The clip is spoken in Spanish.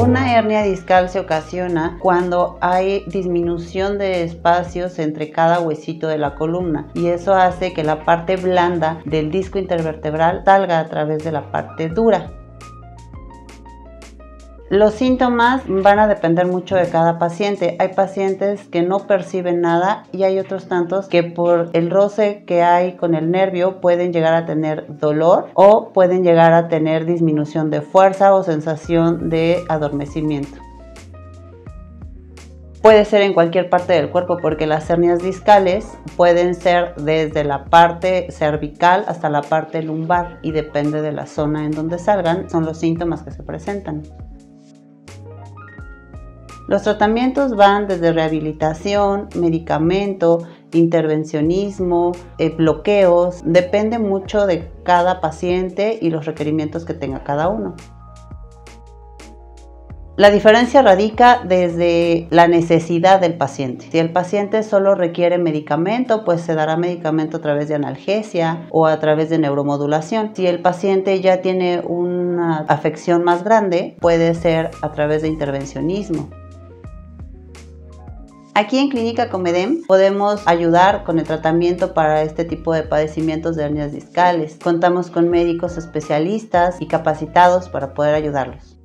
Una hernia discal se ocasiona cuando hay disminución de espacios entre cada huesito de la columna y eso hace que la parte blanda del disco intervertebral salga a través de la parte dura. Los síntomas van a depender mucho de cada paciente. Hay pacientes que no perciben nada y hay otros tantos que por el roce que hay con el nervio pueden llegar a tener dolor o pueden llegar a tener disminución de fuerza o sensación de adormecimiento. Puede ser en cualquier parte del cuerpo porque las hernias discales pueden ser desde la parte cervical hasta la parte lumbar y depende de la zona en donde salgan, son los síntomas que se presentan. Los tratamientos van desde rehabilitación, medicamento, intervencionismo, eh, bloqueos, depende mucho de cada paciente y los requerimientos que tenga cada uno. La diferencia radica desde la necesidad del paciente. Si el paciente solo requiere medicamento, pues se dará medicamento a través de analgesia o a través de neuromodulación. Si el paciente ya tiene una afección más grande, puede ser a través de intervencionismo. Aquí en Clínica Comedem podemos ayudar con el tratamiento para este tipo de padecimientos de hernias discales. Contamos con médicos especialistas y capacitados para poder ayudarlos.